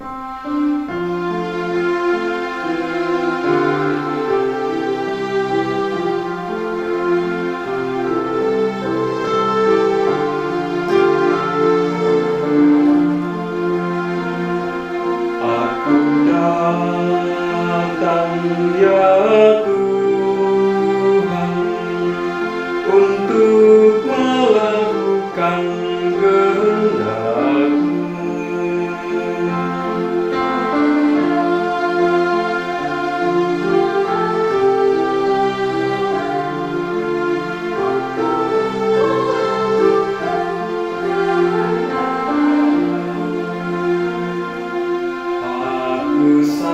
Aku datang ya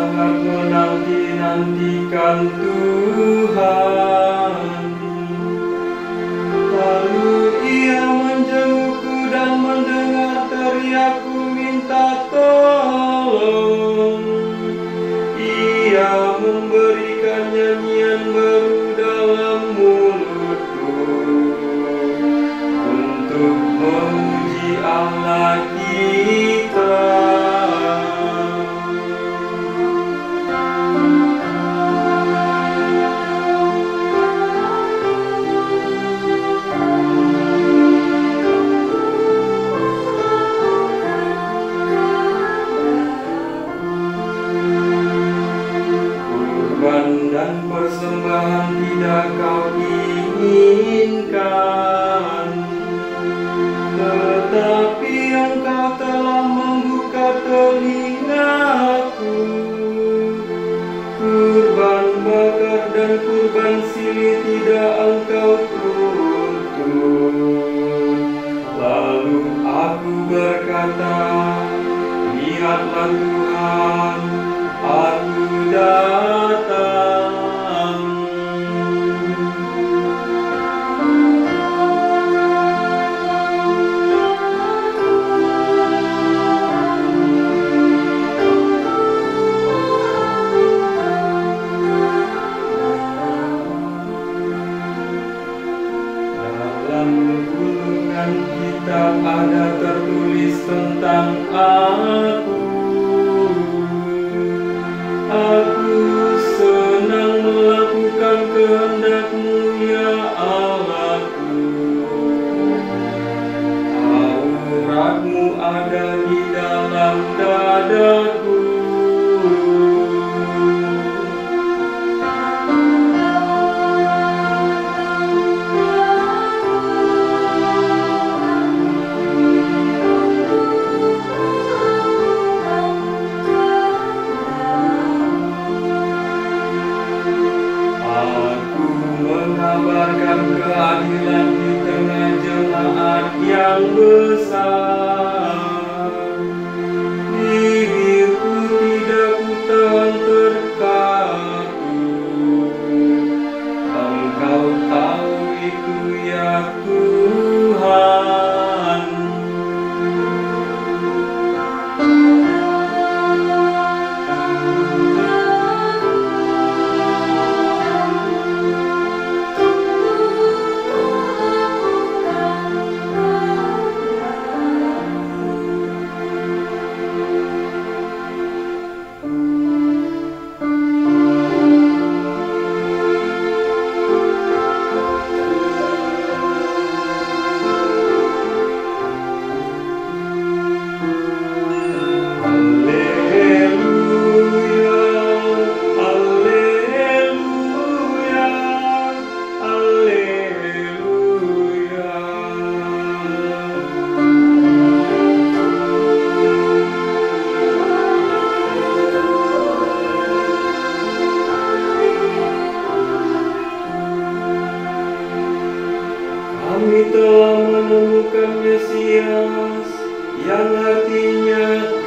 sangat menanti-nantikan Tuhan. Kurban dan persembahan tidak kau inginkan. Tetapi engkau telah membuka telingaku. Kurban bakar dan kurban silih tidak Santo. Keadilan di tengah jemaat yang besar. Kami telah menemukan Mesias yang artinya